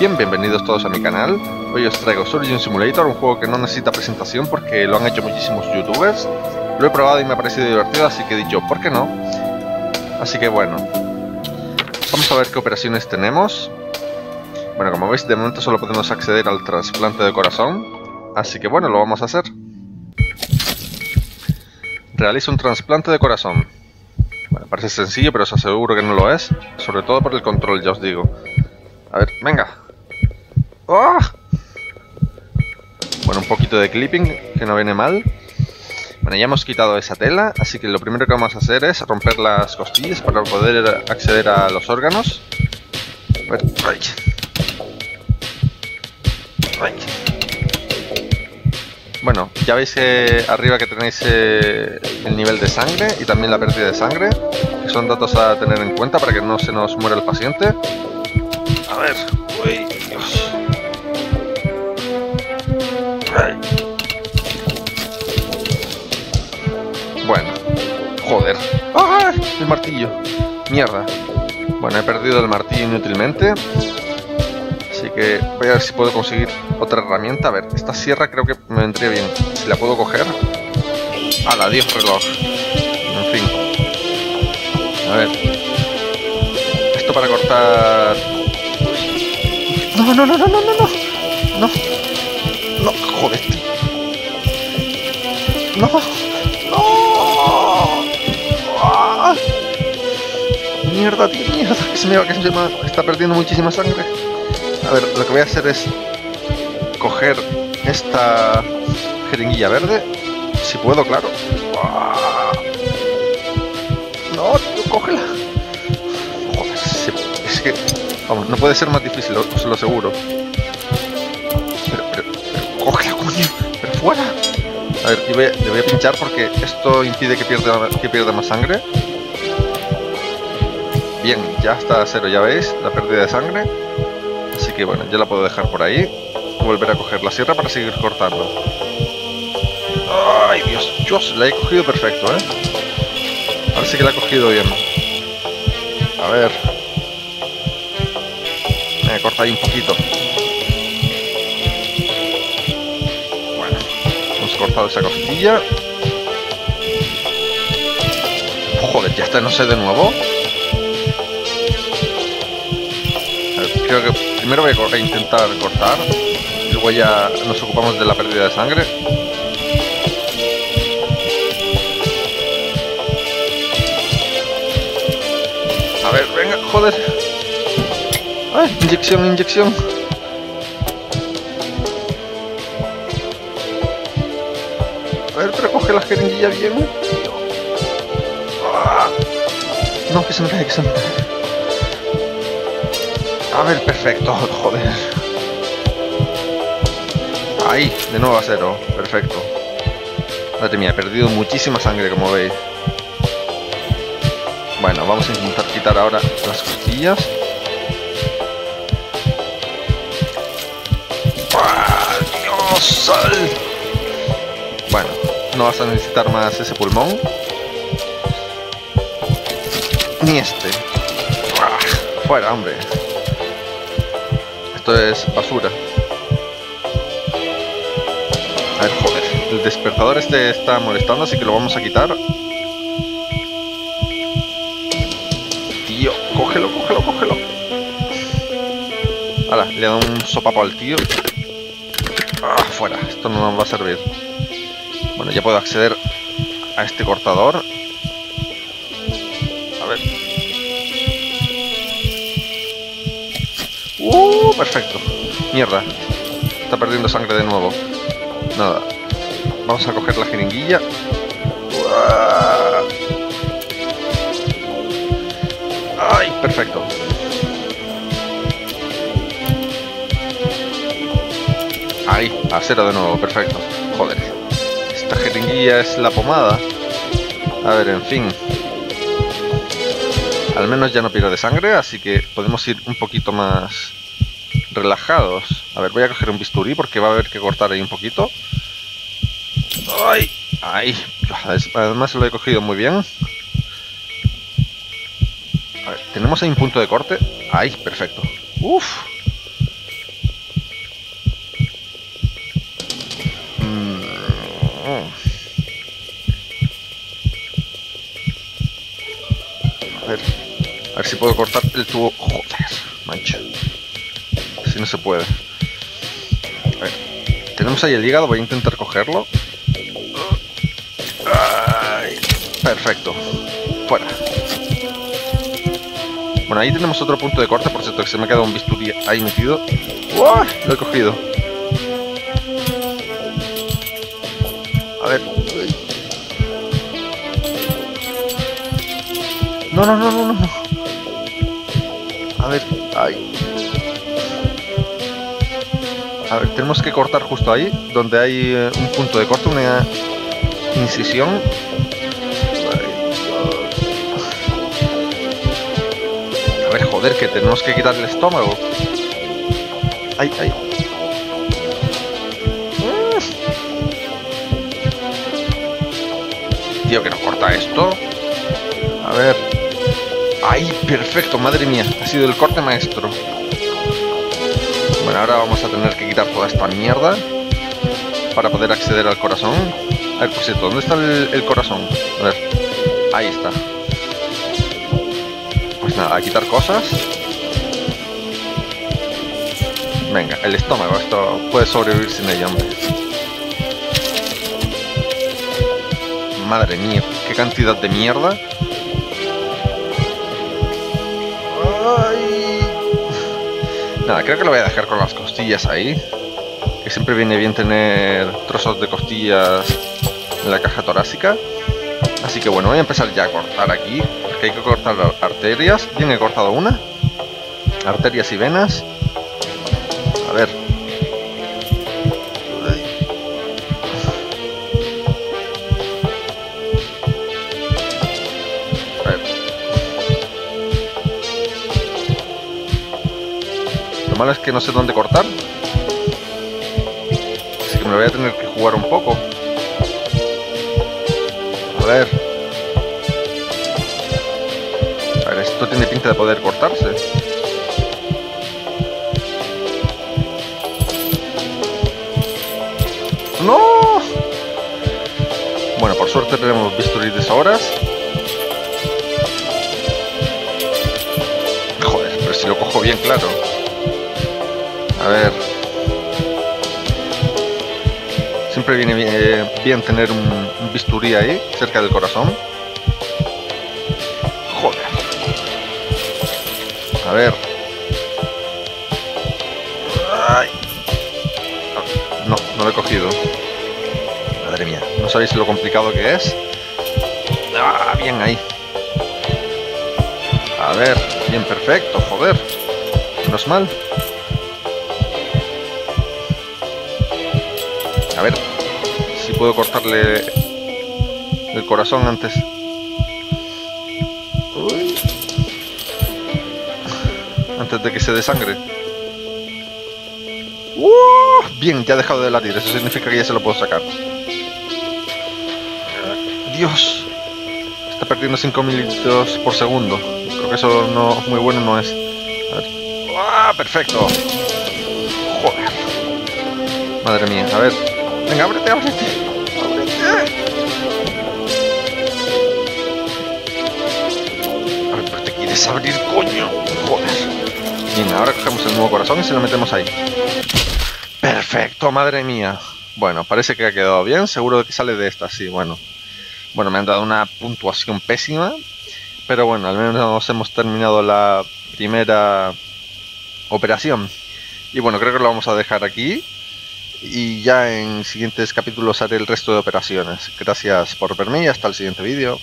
Bien, bienvenidos todos a mi canal. Hoy os traigo Surgeon Simulator, un juego que no necesita presentación porque lo han hecho muchísimos youtubers. Lo he probado y me ha parecido divertido, así que he dicho, ¿por qué no? Así que bueno, vamos a ver qué operaciones tenemos. Bueno, como veis, de momento solo podemos acceder al trasplante de corazón, así que bueno, lo vamos a hacer. Realiza un trasplante de corazón. Bueno, parece sencillo, pero os aseguro que no lo es, sobre todo por el control, ya os digo. A ver, venga. ¡Oh! Bueno, un poquito de clipping, que no viene mal. Bueno, ya hemos quitado esa tela, así que lo primero que vamos a hacer es romper las costillas para poder acceder a los órganos. Bueno, ya veis arriba que tenéis eh, el nivel de sangre y también la pérdida de sangre, que son datos a tener en cuenta para que no se nos muera el paciente. A ver, Bueno, joder. ¡Ah! El martillo. Mierda. Bueno, he perdido el martillo inútilmente. Así que voy a ver si puedo conseguir otra herramienta. A ver, esta sierra creo que me vendría bien. Si la puedo coger. ¡Hala, adiós reloj! En fin. A ver. Esto para cortar... No, no, no, no, no, no, no. No. No, joder. No. No. Ah. Mierda, tío, mierda. Que se me va, que se me está perdiendo muchísima sangre. A ver, lo que voy a hacer es coger esta jeringuilla verde. Si puedo, claro. Ah. No, tío, cógela. Joder, es que... Vamos, no puede ser más difícil, os lo aseguro. Pero, cógela, coño. Pero fuera. A ver, y voy a, le voy a pinchar porque esto impide que pierda, que pierda más sangre. Bien, ya está a cero, ya veis, la pérdida de sangre. Así que bueno, ya la puedo dejar por ahí. Volver a coger la sierra para seguir cortando. ¡Ay, Dios! Dios, la he cogido perfecto, ¿eh? Ahora sí que la he cogido bien. A ver. Me corta ahí un poquito. Cortado esa costilla. Joder, ya está, no sé de nuevo. Creo que primero voy a intentar cortar. Y luego ya nos ocupamos de la pérdida de sangre. A ver, venga, joder. Ay, inyección, inyección. A ver, pero coge la jeringuilla bien. Ah. No, que se me cae, que se me cae. A ver, perfecto, joder. Ahí, de nuevo a cero. Perfecto. Madre mía, he perdido muchísima sangre, como veis. Bueno, vamos a intentar quitar ahora las costillas. ¡Ah, ¡Dios! ¡Sal! No vas a necesitar más ese pulmón. Ni este. Fuera, hombre. Esto es basura. A ver, joder. El despertador este está molestando, así que lo vamos a quitar. Tío, cógelo, cógelo, cógelo. Ahora, le da un sopapo al tío. Ah, fuera, esto no nos va a servir. Ya puedo acceder a este cortador. A ver. Uh, perfecto. Mierda. Está perdiendo sangre de nuevo. Nada. Vamos a coger la jeringuilla. ¡Ay! Perfecto. Ahí, a cero de nuevo, perfecto. Jeringuilla es la pomada. A ver, en fin. Al menos ya no pierde sangre, así que podemos ir un poquito más relajados. A ver, voy a coger un bisturí porque va a haber que cortar ahí un poquito. ¡Ay! ¡Ay! Además lo he cogido muy bien. A ver, ¿tenemos ahí un punto de corte? ¡Ay! Perfecto. ¡Uf! Si puedo cortar el tubo. Joder, mancho. Si no se puede. A ver, tenemos ahí el hígado, voy a intentar cogerlo. Ay, perfecto. Fuera. Bueno, ahí tenemos otro punto de corte, por cierto, que se me ha quedado un bisturí ahí metido. ¡Uah! Lo he cogido. A ver. No, no, no, no, no. Ver, ahí. A ver, tenemos que cortar justo ahí, donde hay eh, un punto de corte, una incisión. A ver, joder, que tenemos que quitar el estómago. Ay, ay. Tío, que no corta esto. A ver. ¡Ay, perfecto! Madre mía, sido el corte maestro. Bueno, ahora vamos a tener que quitar toda esta mierda para poder acceder al corazón. A ver, por cierto, ¿dónde está el, corazón? A ver, ahí está. Pues nada, a quitar cosas. Venga, el estómago, esto puede sobrevivir sin ello, hombre. Madre mía, qué cantidad de mierda. Nada, creo que lo voy a dejar con las costillas ahí. Que siempre viene bien tener trozos de costillas en la caja torácica. Así que bueno, voy a empezar ya a cortar aquí. Porque hay que cortar arterias. Bien, he cortado una. Arterias y venas. A ver. Malo es que no sé dónde cortar. Así que me voy a tener que jugar un poco. A ver. A ver, esto tiene pinta de poder cortarse. ¡No! Bueno, por suerte tenemos bisturí de horas. Joder, pero si lo cojo bien claro. A ver. Siempre viene bien, eh, tener un, bisturí ahí, cerca del corazón. Joder. A ver. Ay. No, no lo he cogido. Madre mía, no sabéis lo complicado que es. Ah, bien ahí. A ver, bien perfecto, joder. Menos mal. A ver, si puedo cortarle el corazón antes. Antes de que se desangre. ¡Uh! Bien, ya ha dejado de latir. Eso significa que ya se lo puedo sacar. Dios. Está perdiendo 5 mililitros por segundo. Creo que eso no muy bueno no es. ¡Ah! Perfecto. Joder. Madre mía. A ver. Venga, ábrete, ábrete. Ábrete. A ver, pero te quieres abrir, coño. Joder. Bien, ahora cogemos el nuevo corazón y se lo metemos ahí. Perfecto, madre mía. Bueno, parece que ha quedado bien. Seguro que sale de esta, sí, bueno. Bueno, me han dado una puntuación pésima. Pero bueno, al menos hemos terminado la primera operación. Y bueno, creo que lo vamos a dejar aquí. Y ya en siguientes capítulos haré el resto de operaciones. Gracias por verme y hasta el siguiente vídeo.